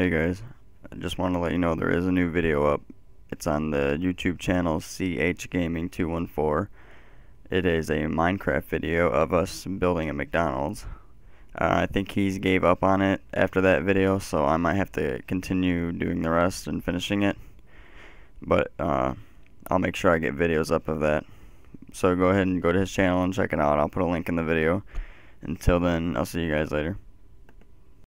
Hey guys, I just want to let you know there is a new video up. It's on the YouTube channel CH Gaming 214. It is a Minecraft video of us building a McDonald's. Uh, I think he's gave up on it after that video, so I might have to continue doing the rest and finishing it. But uh, I'll make sure I get videos up of that. So go ahead and go to his channel and check it out. I'll put a link in the video. Until then, I'll see you guys later.